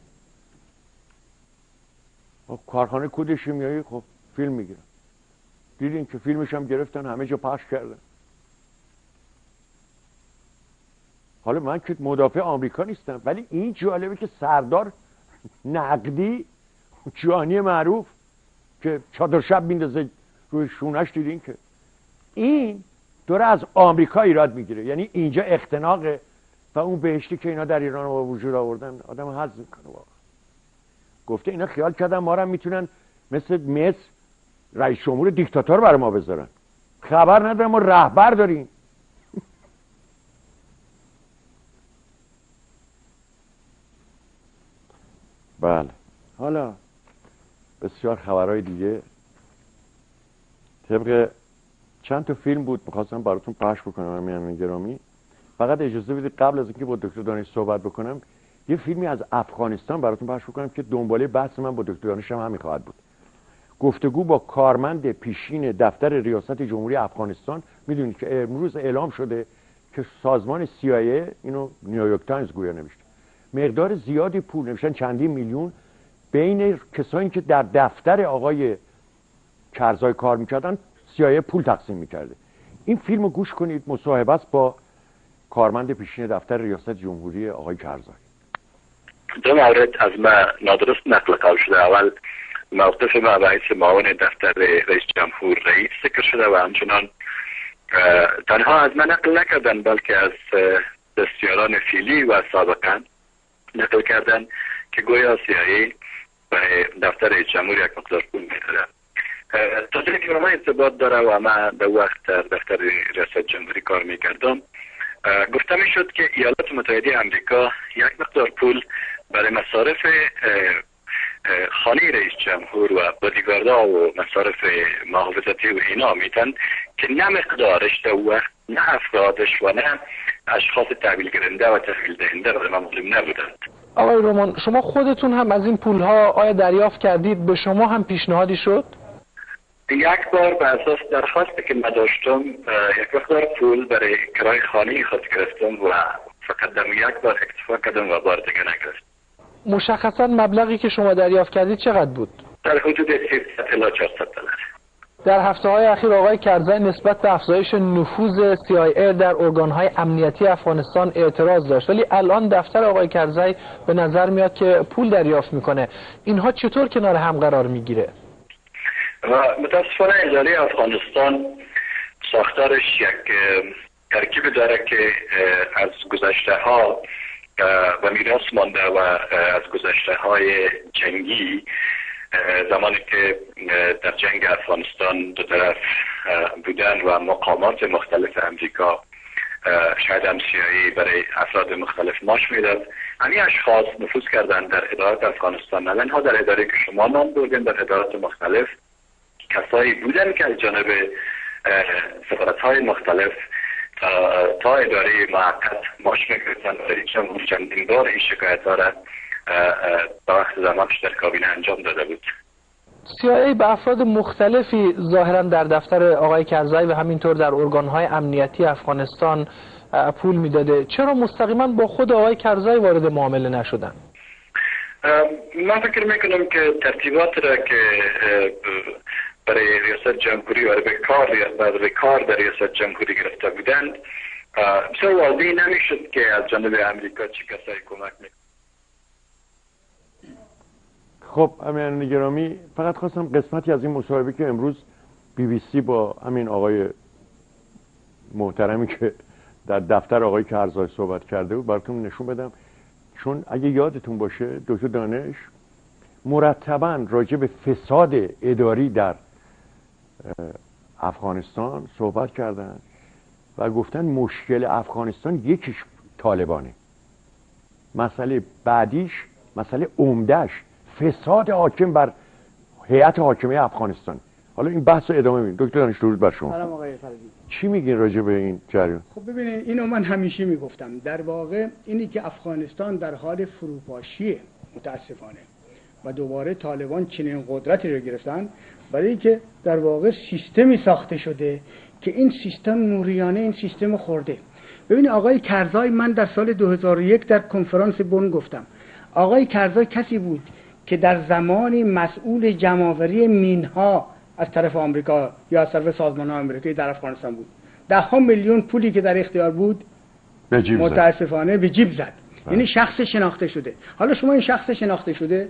کارخانه کود شیمیایی خب فیلم می‌گیره دیدین که فیلمش هم گرفتن همه جا پخش کردن. حالا من که مدافع آمریکا نیستم ولی این جالبه که سردار نقدی جوانی معروف که چادر شب میندازه روی شونش دیدین که این دوره از آمریکا ایراد می‌گیره. یعنی اینجا اختناقه و اون بهشتی که اینا در ایران با وجود آوردن آدم حض می‌کنه واقعا. گفته اینا خیال کردن ما رو می‌تونن مثل مصر رئیس جمهور دیکتاتور برای ما بذارن. خبر ندارم ما رهبر داریم. بله. حالا. بسیار خبرهای دیگه. طبق چند تا فیلم بود می‌خواستم براتون پخش بکنم امیان گرامی. فقط اجازه بدید قبل از اینکه با دکتر دانش صحبت بکنم یه فیلمی از افغانستان براتون پخش بکنم که دنباله بحث من با دکتر دانش هم همین خواهد بود. گفتگو با کارمند پیشین دفتر ریاست جمهوری افغانستان. می‌دونید که امروز اعلام شده که سازمان CIA اینو نیویورک تایمز گویا نوشته. مقدار زیادی پول نوشتن چندین میلیون. بین کسایی که در دفتر آقای کرزای کار می‌کردن سیایه پول تقسیم می‌کرده. این فیلم گوش کنید. مصاحبه است با کارمند پیشین دفتر ریاست جمهوری آقای کرزای. دو مورد از ما نادرست نقل شده. اول موقف ما رئیس معاون دفتر رئیس جمهور رئیس ذکر شده و همچنان تنها از من نقل نکردن بلکه از دستیاران فیلی و سابقا نقل کردن که گویا سیایی برای دفتر جمهور یک مقدار پول می‌داده تا که ما ارتباط داره و من در وقت در دفتر ریاست جمهوری کار می‌کردم گفته می شد که ایالات متحده امریکا یک مقدار پول برای مصارف خانه رئیس جمهور و بادیگاردا و مصارف محافظتی و اینا میتن که نه مقدارش در وقت نه افرادش و نه اشخاص تحویل گرنده و تحویل دهنده برای ما معلوم نبودند. آقای رومان شما خودتون هم از این پول ها آیا دریافت کردید؟ به شما هم پیشنهادی شد؟ یک بار به اساس درخواستی که من داشتم یک مقدار پول برای کرای خانه خود گرفتم و فقط در یک بار اکتفا کردم و بار دیگه نگرفتم. مشخصا مبلغی که شما دریافت کردید چقدر بود؟ در حدود 300 الا 400 دلار. در هفته های اخیر آقای کرزی نسبت به افزایش نفوذ CIA در ارگانهای امنیتی افغانستان اعتراض داشت. ولی الان دفتر آقای کرزی به نظر میاد که پول دریافت می‌کنه. اینها چطور کنار هم قرار می‌گیره؟ و متاسفانه اداره افغانستان ساختارش یک ترکیب داره که از گذشته ها و میراث مانده و از گذشته های جنگی زمانی که در جنگ افغانستان دو طرف بودن و مقامات مختلف امریکا شاید هم برای افراد مختلف ماش می‌داد. همین اشخاص نفوذ کردن در ادارات افغانستان. نه ها در اداره که شما نام بردین در ادارات مختلف کسایی بودن که از جانب سفارت های مختلف تا, اداره معقد ماش می‌گرفتن و چندین بار این شکایت ها را به وقت زمانش در کابینه انجام داده بود. CIA به افراد مختلفی ظاهرا در دفتر آقای کرزی و همینطور در ارگانهای امنیتی افغانستان پول می‌داده. چرا مستقیما با خود آقای کرزی وارد معامله نشدن؟ من فکر می‌کنم که ترتیبات را که برای ریاست جمهوری و کار در ریاست جمهوری گرفته بودند. بسیار واضح نمی‌شد که از جانب امریکا چه کسایی کمک می‌کنند خب امین گرامی فقط خواستم قسمتی از این مصاحبه که امروز بی بی سی با همین آقای محترمی که در دفتر آقای کرزای صحبت کرده بود براتون نشون بدم. چون اگه یادتون باشه دکتر دانش مرتبا راجع به فساد اداری در افغانستان صحبت کردن و گفتن مشکل افغانستان یکیش طالبانه. مسئله بعدیش مسئله عمدهش فساد حاکم بر هیئت حاکمه افغانستان. حالا این بحث رو ادامه میدیم. دکتر دانش درود بر شما. سلام آقای چی میگین راجع به این جریان؟ خب ببینید اینو من همیشه می‌گفتم. در واقع اینی که افغانستان در حال فروپاشیه متاسفانه. و دوباره طالبان چنین قدرتی رو گرفتن برای اینکه در واقع سیستمی ساخته شده که این سیستم نوریانه این سیستم خورده. ببینید آقای کرزای من در سال 2001 در کنفرانس بن گفتم. آقای کرزای کسی بود که در زمانی مسئول جمعآوری مینها از طرف آمریکا یا از طرف سازمان آمریکایی در افغانستان بود. ده ها میلیون پولی که در اختیار بود متاسفانه به جیب زد. بله. یعنی شخص شناخته شده. حالا شما این شخص شناخته شده؟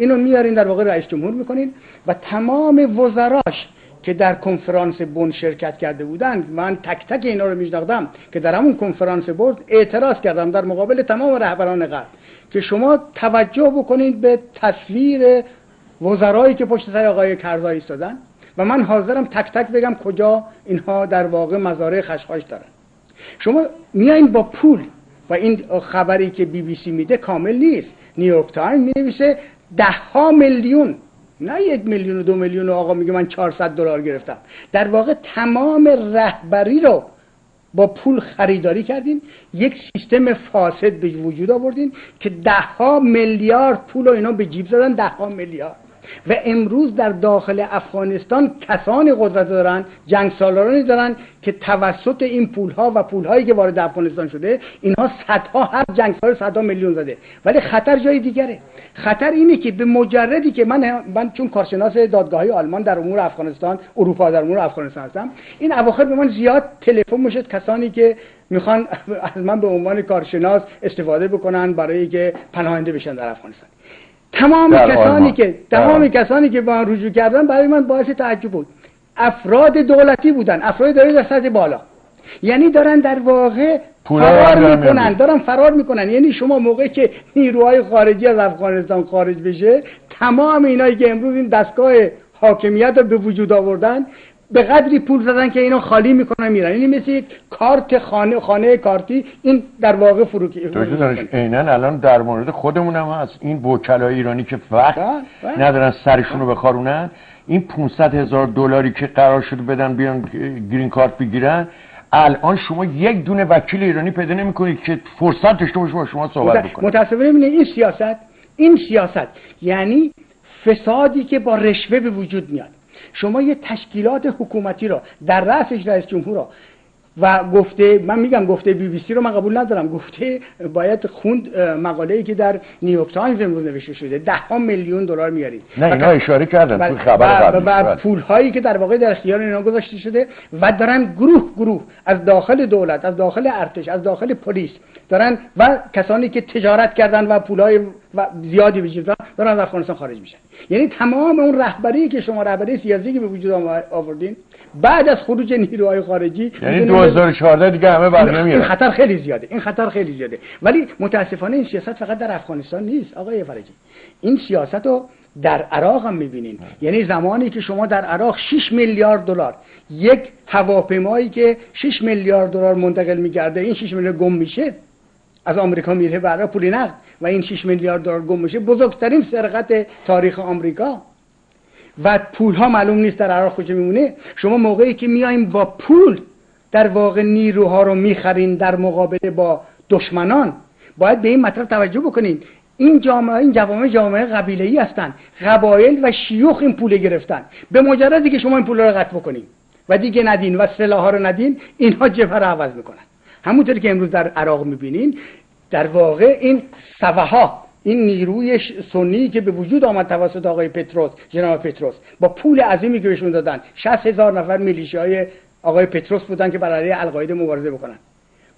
اینو میارین در واقع رئیس جمهور می‌کنین و تمام وزراش که در کنفرانس بن شرکت کرده بودند من تک تک اینا رو میشناختم که در همون کنفرانس برد اعتراض کردم در مقابل تمام رهبران غرب که شما توجه بکنید به تصویر وزرایی که پشت سر آقای کرزایی ایستادن و من حاضرم تک تک بگم کجا اینها در واقع مزارع خشخاش دارن. شما میایین با پول و این خبری که بی بی سی میده کامل نیست. نیویورک تایم می نویسه ده ها میلیون نه یک میلیون و دو میلیون آقا میگه من 400 دلار گرفتم. در واقع تمام رهبری رو با پول خریداری کردین یک سیستم فاسد به وجود آوردین که ده ها میلیارد پول و اینا به جیب زدن ده ها میلیارد. و امروز در داخل افغانستان کسانی قدرت دارن جنگ سالارانی دارن که توسط این پولها و پولهایی که وارد افغانستان شده اینها صدها هر جنگ سالار صدها میلیون زده. ولی خطر جای دیگره. خطر اینه که به مجردی که من من چون کارشناس دادگاهی آلمان در امور افغانستان اروپا در امور افغانستان هستم این اواخر به من زیاد تلفن می‌شد کسانی که می‌خوان از من به عنوان کارشناس استفاده بکنن برای که پناهنده بشن در افغانستان. تمام کسانی که تمام کسانی که با رجوع کردن برای من باعث تعجب بود. افراد دولتی بودن. افراد دولتی در سطح بالا. یعنی دارن در واقع فرار می‌کنن. دارن فرار می‌کنن. یعنی شما موقعی که نیروهای خارجی از افغانستان خارج بشه تمام اینایی که امروز این دستگاه حاکمیت رو به وجود آوردن به قدری پول زدن که اینو خالی می‌کنن میرن. یعنی مثل کارت خانه خانه کارتی این در واقع فروکی عینا الان در مورد خودمون هم هست. این وکلای ایرانی که وقت بله، بله. ندارن سرشون رو بخارونن این 500 هزار دلاری که قرار شد بدن بیان گرین کارت بگیرن الان شما یک دونه وکیل ایرانی پیدا نمی‌کنید که فرصت داشته باشه با شما صحبت بکنه. متاسفانه این سیاست این سیاست یعنی فسادی که با رشوه به وجود میاد. شما یه تشکیلات حکومتی را در رأسش رئیس جمهور را و گفته من میگم گفته بی بی سی رو من قبول ندارم. گفته باید خوند مقاله ای که در نیویورک تایمز امروز نوشته شده. ده ها میلیون دلار میارید. نه اینا اشاره کردن. تو خبر و پول هایی که در واقع در اختیار اینا گذاشته شده و دارن گروه گروه از داخل دولت از داخل ارتش از داخل پلیس دارن و کسانی که تجارت کردن و پولای و زیادی وجود دارن دارن از افغانستان خارج میشن. یعنی تمام اون رهبری که شما رهبری سیاسی که به وجود آوردین بعد از خروج نیروهای خارجی یعنی 2014 دیگه همه برنامه این خطر خیلی زیاده این خطر خیلی زیاده. ولی متاسفانه این سیاست فقط در افغانستان نیست آقای فرجی. این سیاست رو در عراق هم می‌بینین. یعنی زمانی که شما در عراق 6 میلیارد دلار یک هواپیمایی که 6 میلیارد دلار منتقل میگرده این 6 میلیارد گم میشه؟ از آمریکا میره برای پول نقد. و این 6 میلیارد دلار گم میشه بزرگترین سرقت تاریخ آمریکا. و پول ها معلوم نیست در عراق کجا میمونه. شما موقعی که میایم با پول در واقع نیروها رو می‌خرین در مقابله با دشمنان باید به این مطلب توجه بکنین. این جامعه این جوامع جامعه قبیله ای هستن. قبایل و شیوخ این پول گرفتن. به مجردی که شما این پول رو قطع بکنین و دیگه ندین و سلاح ها رو ندین اینها جبهه رو عوض می‌کنن. همونطوری که امروز در عراق می‌بینین در واقع این سوه این نیروی سنی که به وجود آمد توسط آقای پتروس جناب پتروس با پول عظیمی که بهشون دادن 60 هزار نفر میلیشیای آقای پتروس بودن که برای القاعده مبارزه بکنن.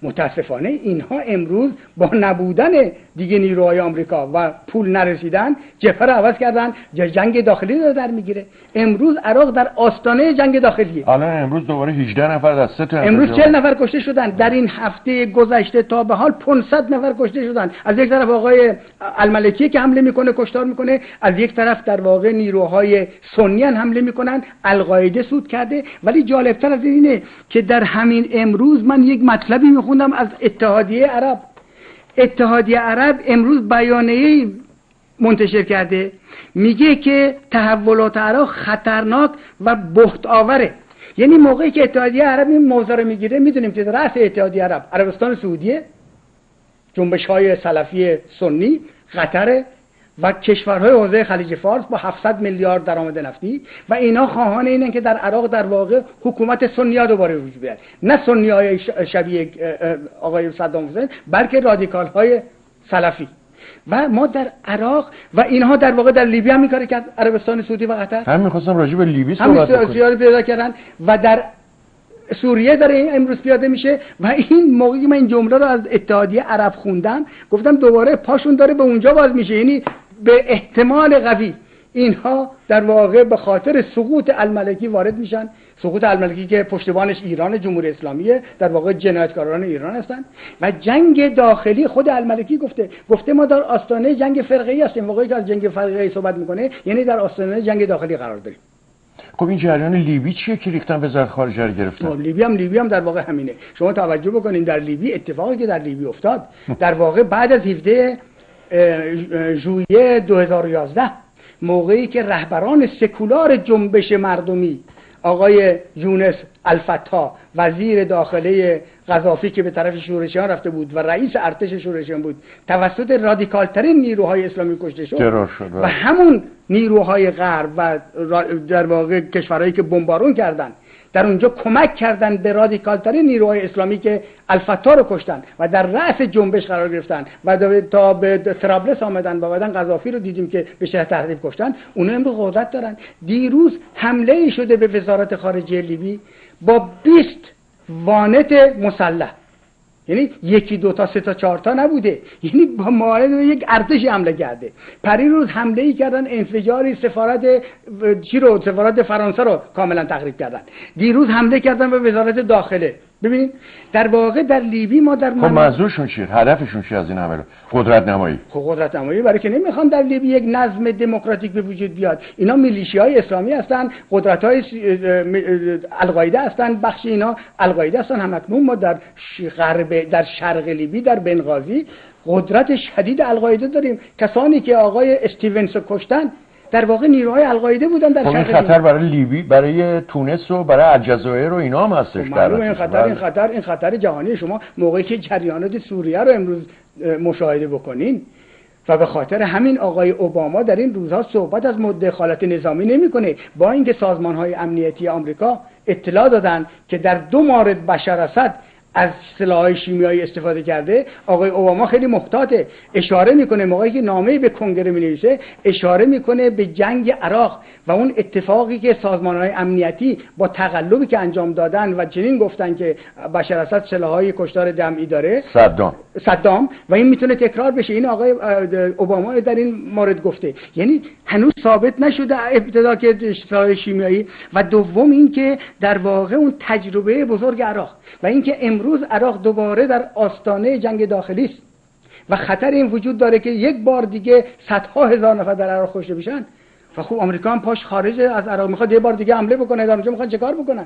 متاسفانه اینها امروز با نبودن دیگه نیروهای آمریکا و پول نرسیدن جبهه رو عوض کردن جنگ داخلی رو در می‌گیره. امروز عراق در آستانه جنگ داخلیه. الان امروز دوباره 18 نفر از سه امروز 40 نفر کشته شدن. در این هفته گذشته تا به حال 500 نفر کشته شدن. از یک طرف آقای الملکی که حمله می‌کنه کشتار می‌کنه. از یک طرف در واقع نیروهای سنی حمله می‌کنن. القاعده سود کرده. ولی جالبتر از اینه که در همین امروز من یک مطلبی میخوندم از اتحادیه عرب. اتحادیه عرب امروز بیانیه منتشر کرده. میگه که تحولات عراق خطرناک و بخت آوره یعنی موقعی که اتحادیه عرب این موضوع رو می‌گیره می‌دونیم که رأس اتحادیه عرب عربستان سعودیه جنبش های سلفی سنی قطر و کشورهای حوزه خلیج فارس با 700 میلیارد درآمد نفتی و اینا خواهان اینن که در عراق در واقع حکومت سنی دوباره وجود بیاد نه سنی های شبیه آقای صدام حسین بلکه رادیکال های سلفی. و ما در عراق و اینها در واقع در لیبی هم میکاره کرد عربستان سعودی و قطر. هم می‌خواستم راجع به لیبی صحبت کنم پیدا کردن و در سوریه داره امروز پیاده میشه و این موقعی من این جمله رو از اتحادیه عرب خوندم گفتم دوباره پاشون داره به اونجا باز میشه. یعنی به احتمال قوی. اینها در واقع به خاطر سقوط الملکی وارد میشن. سقوط الملکی که پشتبانش ایران جمهوری اسلامیه در واقع جنایتکاران ایران هستن. و جنگ داخلی خود الملکی گفته. گفته ما در آستانه جنگ فرقه‌ای هستیم. موقعی که از جنگ فرقه‌ای صحبت می‌کنه یعنی در آستانه جنگ داخلی قرار داریم. خب این جریان لیبی چیه؟ که ریختن وزارت خارجه رو گرفتن خب لیبی هم لیبی هم در واقع همینه. شما توجه بکنین در لیبی اتفاقی که در لیبی افتاد در واقع بعد از 17 ژوئیه 2011 موقعی که رهبران سکولار جنبش مردمی آقای یونس الفتا وزیر داخله قذافی که به طرف شورشیان رفته بود و رئیس ارتش شورشیان بود توسط رادیکالترین نیروهای اسلامی کشته شد. شد و همون نیروهای غرب و در واقع کشورهایی که بمبارون کردند در اونجا کمک کردن به رادیکالترین نیروهای اسلامی که الفتا رو کشتن و در رأس جنبش قرار گرفتن و تا به ترابلس آمدن و بعدا قذافی رو دیدیم که به شهر تهدید کشتن اونا امروز قدرت دارن. دیروز حمله شده به وزارت خارجه لیبی با 20 وانت مسلح. یعنی یکی دو تا سه تا چهار تا نبوده. یعنی با مورد یک ارتشی حمله کرده. پری روز حمله ای کردن انفجاری سفارت چی رو؟ سفارت فرانسه رو کاملا تخریب کردن. دیروز حمله کردن به وزارت داخله. ببینید در واقع در لیبی ما در خب منظورشون چیه هدفشون چیه از این عمل؟ قدرت نمایی. خب قدرت نمایی برای که نمی‌خوان در لیبی یک نظم دموکراتیک به وجود بیاد. اینا میلیشی های اسلامی هستن قدرت های القاعده هستن بخش اینا القاعده هستن. همکنون ما در غرب در شرق لیبی در بنغازی قدرت شدید القاعده داریم. کسانی که آقای استیونس کشتن در واقع نیروهای القاعده بودن در خب این خطر برای لیبی برای تونس و برای الجزایر و اینا هم هستش خب در این خطر این خطر این خطر جهانی شما موقعی که جریانات سوریه رو امروز مشاهده بکنین. و به خاطر همین آقای اوباما در این روزها صحبت از دخالت نظامی نمی‌کنه. با اینکه سازمان های امنیتی آمریکا اطلاع دادن که در دو مورد بشر اسد از سلاح شیمیایی استفاده کرده. آقای اوباما خیلی محتاطه. اشاره می‌کنه موقعی که نامه به کنگره می نویسه اشاره می‌کنه به جنگ عراق و اون اتفاقی که سازمان های امنیتی با تقلبی که انجام دادن و چنین گفتن که بشار اسد سلاحهای کشتار جمعی داره. صدام. صدام. و این می‌تونه تکرار بشه. این آقای اوباما در این مورد گفته. یعنی هنوز ثابت نشده ابتدا که سلاح شیمیایی و دوم اینکه در واقع اون تجربه بزرگ عراق و اینکه امروز عراق دوباره در آستانه جنگ داخلی است. و خطر این وجود داره که یک بار دیگه صدها هزار نفر در عراق کشته بشن. و خوب آمریکا هم پاش خارج از عراق می‌خواد یه بار دیگه حمله بکنه. در اونجا می‌خوان چه کار بکنن؟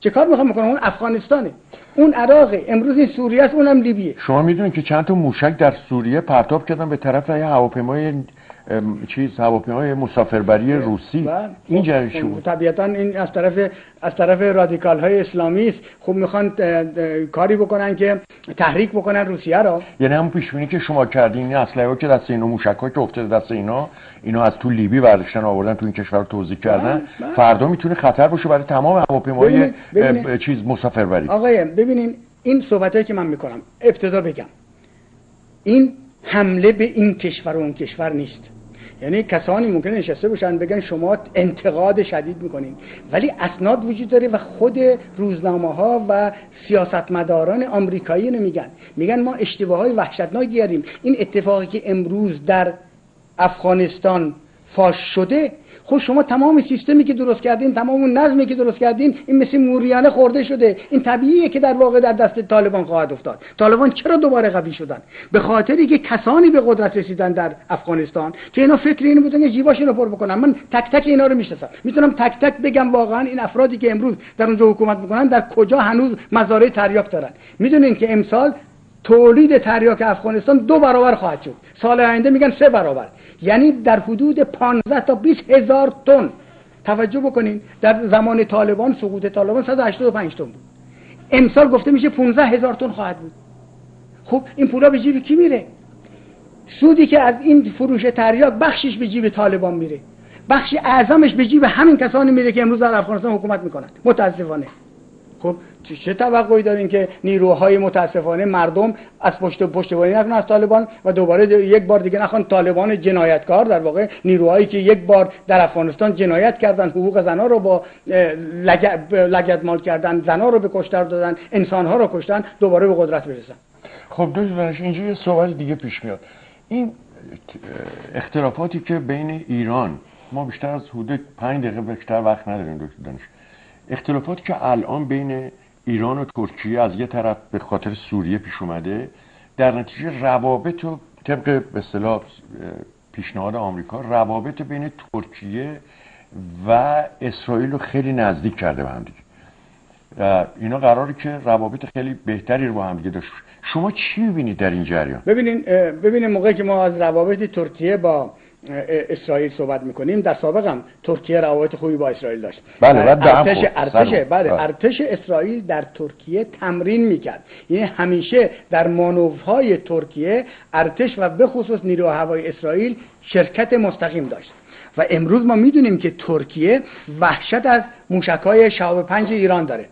چه کار می‌خوان بکنن؟ اون افغانستانه. اون عراق امروز این سوریه است اونم لیبیه. شما می‌دونید که چند تا موشک در سوریه پرتاب کردن به طرف هواپیمای چیز هواپیمای مسافربری روسی. بله. این جریش خب، بود؟ طبیعتا این از طرف از طرف رادیکال های اسلامی است. خوب می‌خوان کاری بکنن که تحریک بکنن روسیه را. یعنی همون پیشبینی که شما کردین این اسلحه که دست اینا موشک که افتاده دست اینا اینا از تو لیبی برداشتن آوردن تو این کشور رو توضیح کردن. بله، بله. فردا می‌تونه خطر باشه برای تمام هواپیمای چیز مسافربری. آقای ببینین این صحبتایی که من می‌کنم ابتدا بگم. این حمله به این کشور و اون کشور نیست. یعنی کسانی ممکنه نشسته باشن بگن شما انتقاد شدید می‌کنین. ولی اسناد وجود داره و خود روزنامه ها و سیاستمداران آمریکایی نمیگن میگن. ما اشتباه های وحشتناکی داریم این اتفاقی که امروز در افغانستان فاش شده خب شما تمام سیستمی که درست کردین تمام اون نظمی که درست کردین این مثل موریانه خورده شده. این طبیعیه که در واقع در دست طالبان خواهد افتاد. طالبان چرا دوباره قوی شدن؟ به خاطری که کسانی به قدرت رسیدن در افغانستان که اینا فکر اینو بودن که جیباشون رو پر بکنن. من تک تک اینا رو می‌شناسم. می‌تونم تک تک بگم واقعا این افرادی که امروز در اونجا حکومت می‌کنن در کجا هنوز مزارع تریاک دارن. می‌دونین که امسال تولید تریاک افغانستان دو برابر خواهد شد. سال آینده میگن سه برابر. یعنی در حدود 15 تا 20 هزار تن. توجه بکنین در زمان طالبان سقوط طالبان 185 تن بود. امسال گفته میشه 15 هزار تن خواهد بود. خب این پولا به جیب کی میره؟ سودی که از این فروش تریاک بخشش به جیب طالبان میره. بخش اعظمش به جیب همین کسانی میره که امروز در افغانستان حکومت می‌کنن متاسفانه. خب چه توقعی دارین که نیروهای متاسفانه مردم از پشت پشتیبانی نکنن از طالبان و دوباره یک بار دیگه نخوان طالبان جنایتکار در واقع نیروهایی که یک بار در افغانستان جنایت کردن حقوق زنها رو با لگد مال کردن زنها رو به کشتار دادن انسانها رو کشتن دوباره به قدرت برسن. خب دوست اینجا یه سوال دیگه پیش میاد. این اختلافاتی که بین ایران ما بیشتر از حدود پنج دقیقه بیشتر وقت نداریم دکتر دانش. اختلافاتی که الان بین ایران و ترکیه از یه طرف به خاطر سوریه پیش اومده در نتیجه روابط و طبق به اصطلاح پیشنهاد آمریکا روابط بین ترکیه و اسرائیل رو خیلی نزدیک کرده به هم دیگه. اینا قراره که روابط خیلی بهتری رو با هم دیگه داشت. شما چی می‌بینید در این جریان؟ ببینین ببینین موقعی که ما از روابط ترکیه با اسرائیل صحبت می‌کنیم. در سابق هم ترکیه روابط خوبی با اسرائیل داشت. بله ارتش ارتش بله ارتش اسرائیل در ترکیه تمرین می‌کرد. یعنی همیشه در مانورهای ترکیه ارتش و به خصوص نیروی هوایی اسرائیل شرکت مستقیم داشت. و امروز ما می‌دونیم که ترکیه وحشت از موشکهای شهاب پنج ایران داره.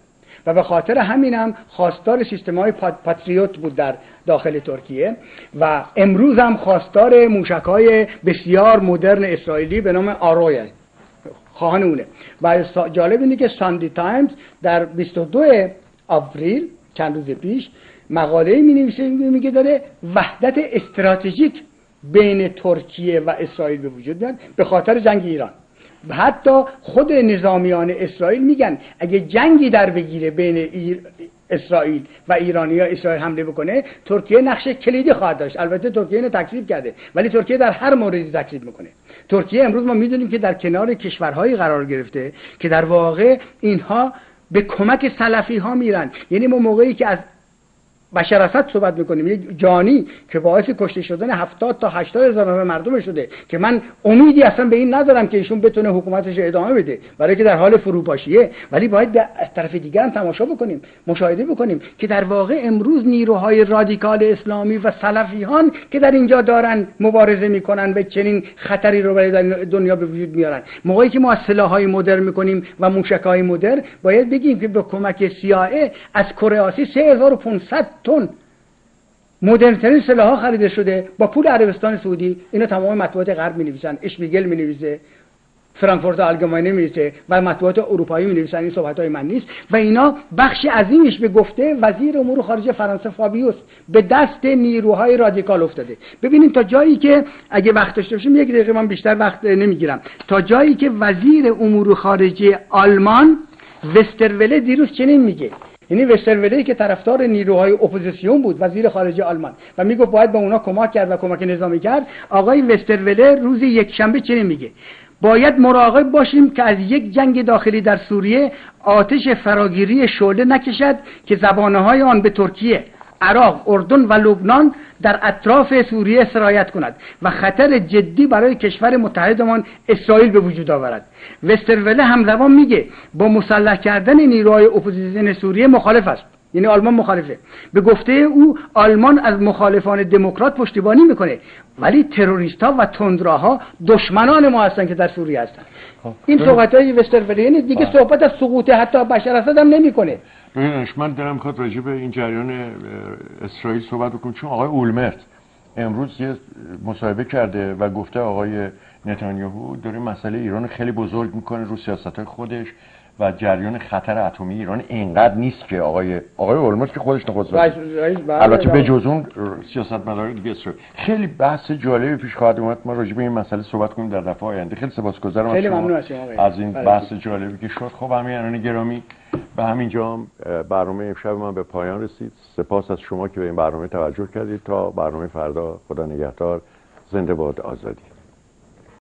و به خاطر همین هم خواستار سیستم های پاتریوت بود در داخل ترکیه و امروز هم خواستار موشک های بسیار مدرن اسرائیلی به نام آروی خواهان اونه. و جالب اینه که ساندی تایمز در 22 آوریل چند روز پیش مقاله می نویسه میگه داره وحدت استراتژیک بین ترکیه و اسرائیل به وجود میاد به خاطر جنگ ایران. حتی خود نظامیان اسرائیل میگن اگه جنگی در بگیره بین اسرائیل و ایرانی ها اسرائیل حمله بکنه ترکیه نقش کلیدی خواهد داشت. البته ترکیه اینو تکذیب کرده ولی ترکیه در هر موردی تکذیب می‌کنه. ترکیه امروز ما می‌دونیم که در کنار کشورهایی قرار گرفته که در واقع اینها به کمک سلفی ها میرن. یعنی ما موقعی که از بشر اسد صحبت می‌کنیم. یک جانی که باعث کشته شدن 70 تا 80 هزار نفر مردم شده که من امیدی اصلا به این ندارم که ایشون بتونه حکومتش ادامه بده برای که در حال فروپاشیه. ولی باید از طرف دیگر هم تماشا بکنیم مشاهده بکنیم که در واقع امروز نیروهای رادیکال اسلامی و سلفیان که در اینجا دارن مبارزه می‌کنن به چنین خطری رو برای دنیا به وجود میارن. موقعی که ما سلاحهای مدرن می‌کنیم و موشکهای مدرن باید بگیم که به کمک CIA از کره آسی 3500 تن مدرنترین سلاح خریده شده با پول عربستان سعودی. اینا تمام مطبوعات غرب می نویسن اشمیگل می نویسه فرانکفورت آلگماینه میریسه و مطبوعات اروپایی می نویسن این صحبت های من نیست. و اینا بخش عظیمش به گفته وزیر امور خارجه فرانسه فابیوس به دست نیروهای رادیکال افتاده. ببینید تا جایی که اگه وقت داشته باشیم یک دقیقه من بیشتر وقت نمی‌گیرم. تا جایی که وزیر امور خارجه آلمان وستروله دیروز چنین میگه. یعنی وسترولهی که طرفدار نیروهای اپوزیسیون بود وزیر خارجه آلمان. و می‌گفت باید به اونا کمک کرد و کمک نظامی کرد. آقای وستروله روز یک شنبه چنین میگه؟ باید مراقب باشیم که از یک جنگ داخلی در سوریه آتش فراگیری شعله نکشد که زبانه های آن به ترکیه عراق، اردن و لبنان در اطراف سوریه سرایت کند و خطر جدی برای کشور متحدمان اسرائیل به وجود آورد. وستروله همزمان میگه با مسلح کردن نیروهای اپوزیسیون سوریه مخالف است. یعنی آلمان مخالفه. به گفته او آلمان از مخالفان دموکرات پشتیبانی می‌کنه. ولی تروریست ها و تندروها دشمنان ما هستن که در سوریه هستن. خب. این صحبت های وستروله یعنی دیگه. صحبت از سقوط حتی بشر اسد هم نمی‌کنه. ببینش من دلم خواد راجع به این جریان اسرائیل صحبت بکنم. چون آقای اولمرت امروز یه مصاحبه کرده و گفته آقای نتانیاهو داره مسئله ایران خیلی بزرگ می‌کنه رو سیاست خودش و جریان خطر اتمی ایران اینقدر نیست که آقای آقای اولمرت که خودش نخست بله، البته به جز اون سیاست مداری دیگه خیلی بحث جالبی پیش خواهد اومد. ما راجع به این مسئله صحبت کنیم در دفعه آینده. خیلی سپاسگزارم خیلی ممنون از این بله. بحث جالبی که شد. خب همین گرامی به همین جا برنامه امشب من به پایان رسید. سپاس از شما که به این برنامه توجه کردید. تا برنامه فردا خدا نگهدار. زنده باد آزادی.